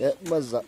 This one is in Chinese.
哎，么子？